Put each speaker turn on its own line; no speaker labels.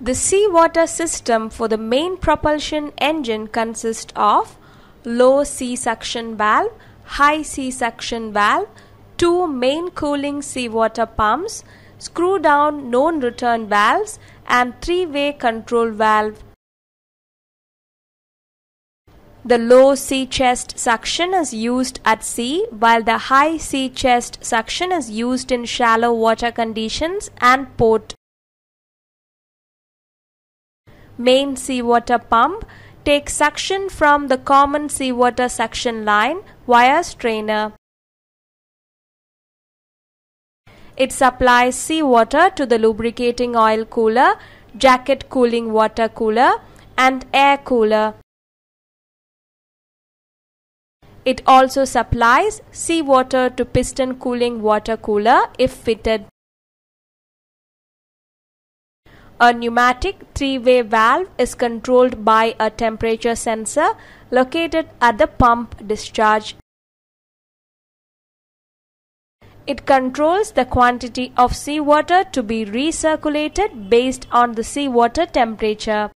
The seawater system for the main propulsion engine consists of low sea suction valve, high sea suction valve, two main cooling seawater pumps, screw down non return valves, and three way control valve. The low sea chest suction is used at sea while the high sea chest suction is used in shallow water conditions and port. Main seawater pump takes suction from the common seawater suction line via strainer. It supplies seawater to the lubricating oil cooler, jacket cooling water cooler, and air cooler. It also supplies seawater to piston cooling water cooler if fitted. A pneumatic three-way valve is controlled by a temperature sensor located at the pump discharge. It controls the quantity of seawater to be recirculated based on the seawater temperature.